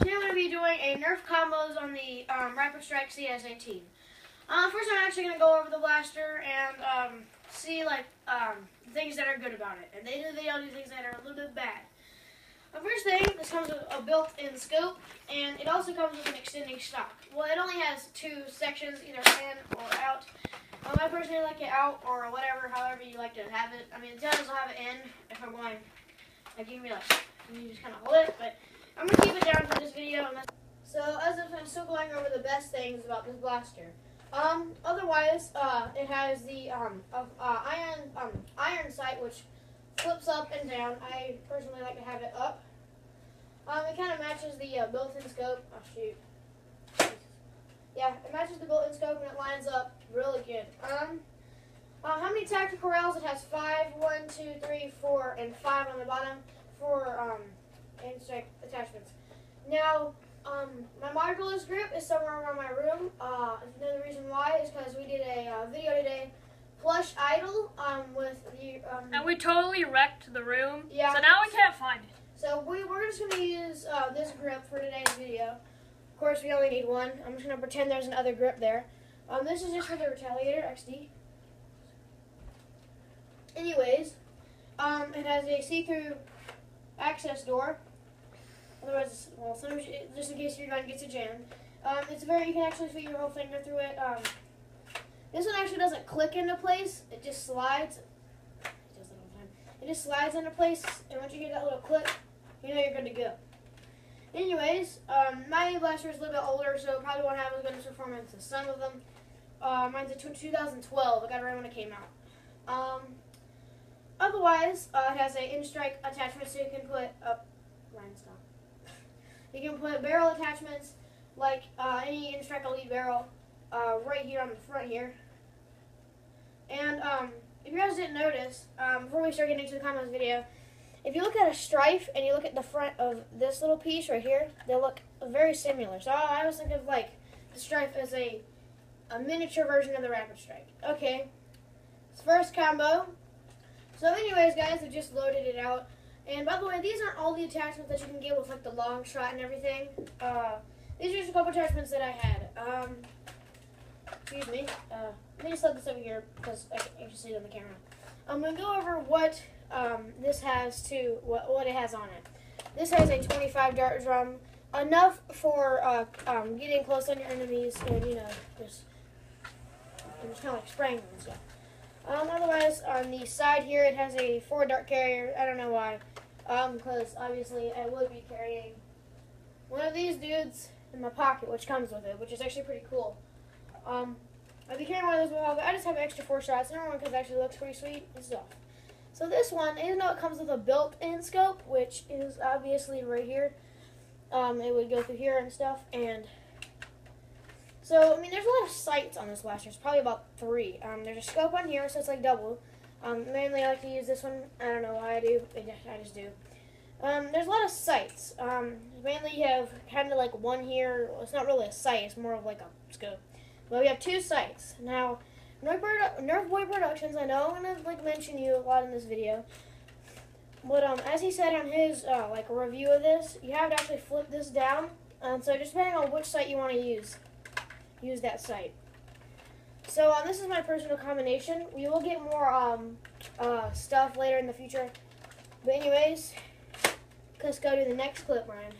Today I'm going to be doing a Nerf combos on the um, Rapidstrike CS18. Uh, first, I'm actually going to go over the blaster and um, see like um, things that are good about it. And then they all do things that are a little bit bad. The first thing, this comes with a built-in scope, and it also comes with an extending stock. Well, it only has two sections, either in or out. Um, I personally like it out or whatever, however you like to have it. I mean, it does have it in if I'm going, like, you can be like, you just kind of hold it, but I'm to keep it down for this video. So, as I'm still going over the best things about this blaster. Um, otherwise, uh, it has the, um, uh, iron, um, iron sight, which flips up and down. I personally like to have it up. Um, it kind of matches the uh, built-in scope. Oh, shoot. Yeah, it matches the built-in scope and it lines up really good. Um, uh, how many tactical rails? It has five, one, two, three, four, and five on the bottom for um, strike attachments. Now, um, my Modulus grip is somewhere around my room. Uh, another reason why is because we did a uh, video today, plush idle, um, with the. Um, and we totally wrecked the room. Yeah. So now we can't find it. So we, we're just going to use uh, this grip for today's video. Of course, we only need one. I'm just going to pretend there's another grip there. Um, this is just for the Retaliator XD. Anyways, um, it has a see-through access door. Otherwise, well, sometimes just in case your gun gets a jam. Um, it's very, you can actually fit your whole finger through it. Um, this one actually doesn't click into place. It just slides. It does that all the time. It just slides into place, and once you hear that little click, you know you're good to go. Anyways, um, my blaster is a little bit older, so probably won't have as good a performance as some of them. Uh, mine's a 2012. I got it right when it came out. Um, otherwise, uh, it has an N-Strike attachment, so you can put up. Line stop. You can put barrel attachments like uh, any N-Strike elite barrel uh, right here on the front here. And um, if you guys didn't notice, um, before we start getting into the comments video, if you look at a Stryfe and you look at the front of this little piece right here, they look very similar. So I always think of like the Stryfe as a, a miniature version of the Rapidstrike. Okay, first combo. So anyways, guys, I just loaded it out. And by the way, these aren't all the attachments that you can get with like the Longshot and everything. Uh, these are just a couple attachments that I had. Um, excuse me. Uh, let me just set this over here because I can see it on the camera. I'm gonna go over what um, this has to what, what it has on it. This has a 25 dart drum, enough for uh, um, getting close on your enemies and you know just just kind of like spraying them and stuff. Um, otherwise, on the side here, it has a four dart carrier. I don't know why, because um, obviously I would be carrying one of these dudes in my pocket, which comes with it, which is actually pretty cool. Um, I'd be carrying one of those, but I just have extra four shots. Number one because it actually looks pretty sweet. Is off. So this one, even though it comes with a built-in scope, which is obviously right here, um, it would go through here and stuff, and so, I mean, there's a lot of sights on this blaster. It's probably about three. Um, there's a scope on here, so it's like double. Um, mainly I like to use this one. I don't know why I do. I just do. Um, there's a lot of sights. Um, mainly you have kind of like one here. Well, it's not really a sight. It's more of like a scope. But we have two sights. Now, Nerf Boy Productions, I know I'm going to like mention you a lot in this video. But um, as he said on his uh, like review of this, you have to actually flip this down. Um, so just depending on which sight you want to use use that sight. So um, this is my personal combination. We will get more um, uh, stuff later in the future. But anyways, let's go to the next clip, Ryan.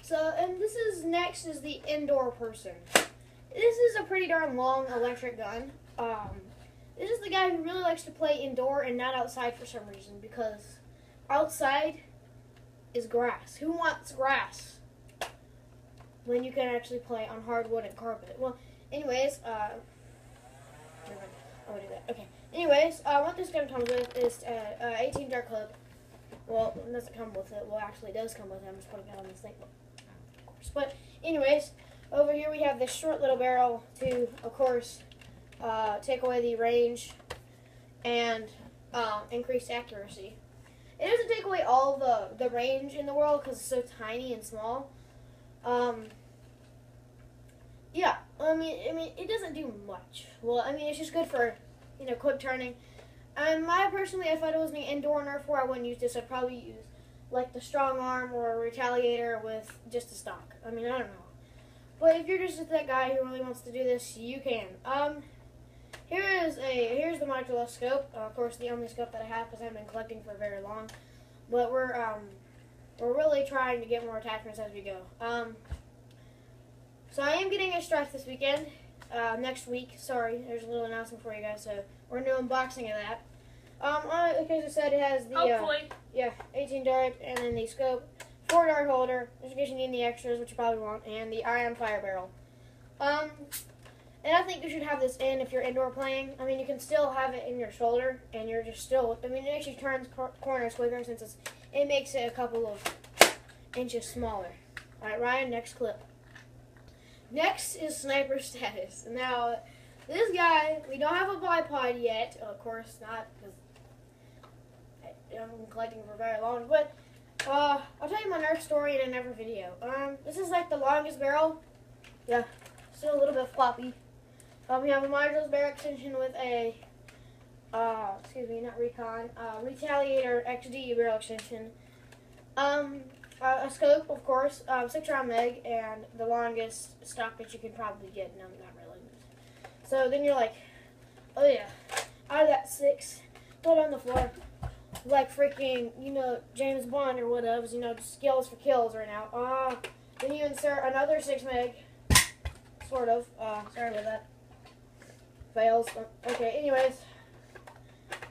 So, and this is next is the indoor person. This is a pretty darn long electric gun. Um, this is the guy who really likes to play indoor and not outside for some reason because outside is grass. Who wants grass? when you can actually play on hardwood and carpet. Well, anyways, uh, I'll do that. Okay. Anyways, uh, what this gun comes with is uh, uh, 18 dart clip. Well, it doesn't come with it. Well, actually, it does come with it. I'm just putting it on this thing, of course. But anyways, over here we have this short little barrel to, of course, uh, take away the range and uh, increase accuracy. It doesn't take away all the the range in the world because it's so tiny and small. Um, yeah, I mean, I mean, it doesn't do much. Well, I mean, it's just good for, you know, quick turning. Um, my personally, if I was an indoor Nerf war, I wouldn't use this. I'd probably use like the Strongarm or a retaliator with just a stock. I mean, I don't know. But if you're just that guy who really wants to do this, you can. Um, here is a here's the modular scope. Uh, of course, the only scope that I have because I haven't been collecting for very long. But we're um, we're really trying to get more attachments as we go. Um, so I am getting a strike this weekend. Uh, next week, sorry, there's a little announcement for you guys. So we're gonna unboxing of that. Um, uh, like I said, it has the uh, yeah 18 dart and then the scope, four dart holder, just in case you need any extras, which you probably won't, and the ion fire barrel. Um, and I think you should have this in if you're indoor playing. I mean, you can still have it in your shoulder, and you're just still. I mean, it actually turns cor- corners quicker since it's, it makes it a couple of inches smaller. All right, Ryan, next clip. Next is sniper status. Now, this guy, we don't have a bipod yet. Of course not, because I haven't been collecting for very long. But uh, I'll tell you my Nerf story in another video. Um, this is like the longest barrel. Yeah, still a little bit floppy. Um, we have a modulus barrel extension with a, uh, excuse me, not recon, uh, Retaliator XD barrel extension. Um, uh, a scope, of course, um, six round meg, and the longest stock that you can probably get. No, not really. So then you're like, oh yeah, out of that six, throw it on the floor, like freaking, you know, James Bond or whatever. You know, skills for kills right now. Uh, then you insert another six meg, sort of. Uh, sorry about that. Fails. Okay. Anyways,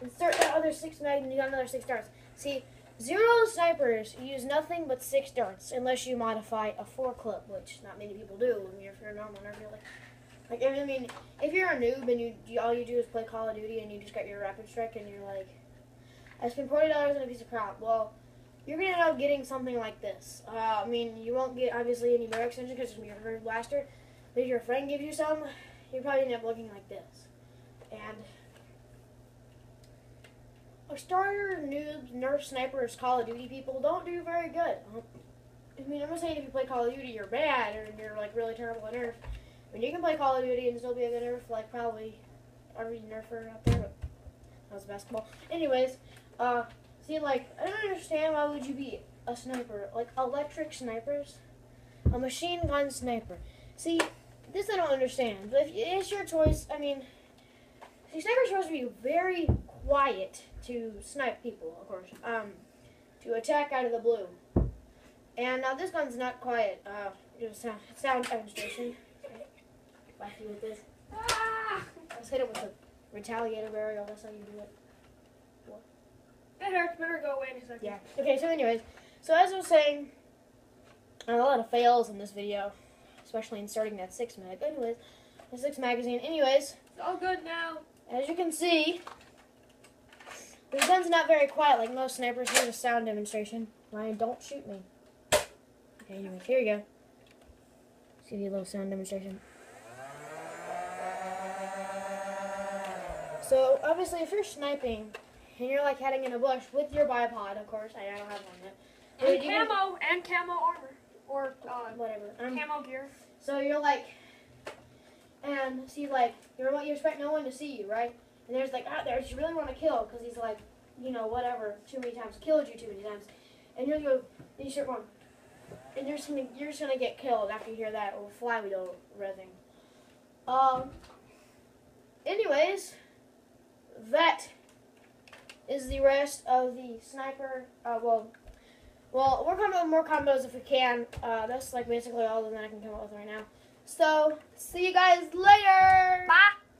insert that other six meg, and you got another six stars. See. Zero snipers use nothing but six darts unless you modify a four clip, which not many people do. I mean, if you're a normal nerf, like, like I mean, if you're a noob and you, you all you do is play Call of Duty and you just got your Rapidstrike and you're like, I spent forty dollars on a piece of crap. Well, you're gonna end up getting something like this. Uh, I mean, you won't get obviously any barrel extension because it's gonna be your first blaster. But if your friend gives you some, you probably end up looking like this. And our starter noobs, Nerf snipers, Call of Duty people don't do very good. I mean, I'm not saying if you play Call of Duty you're bad or you're like really terrible at Nerf. I mean, you can play Call of Duty and still be a good Nerf, like probably every Nerfer out there. But that was basketball. Anyways, uh, see, like I don't understand why would you be a sniper? Like electric snipers, a machine gun sniper. See, this I don't understand. But if it's your choice, I mean, see, snipers are supposed to be very quiet to snipe people, of course. Um, to attack out of the blue. And now this gun's not quiet. Uh, just sound, sound demonstration. Wacky with this. Ah! Let's hit it with a retaliator burial. That's how you do it. That hurts. Better go away in a second. Yeah. Okay. So, anyways, so as I was saying, a lot of fails in this video, especially inserting that six mag. But anyways, the six magazine. Anyways, It's all good now. as you can see, the gun's not very quiet like most snipers. Here's a sound demonstration. Ryan, don't shoot me. Okay, anyways, here you go. Let's give you a little sound demonstration. So, obviously, if you're sniping and you're like heading in a bush with your bipod, of course, I don't have one yet. And you can- camo and camo armor or uh, whatever. Um, camo gear. So you're like, and see, like, you're you expect no one to see you, right? And there's like out there, you really want to kill because he's like, you know, whatever, too many times, killed you too many times, and you'll go, and you start going, and you're just gonna, you're just gonna get killed after you hear that or flywheel revving. Um. Anyways, that is the rest of the sniper. Uh, well, well, we're coming up with more combos if we can. Uh, that's like basically all that I can come up with right now. So, see you guys later. Bye.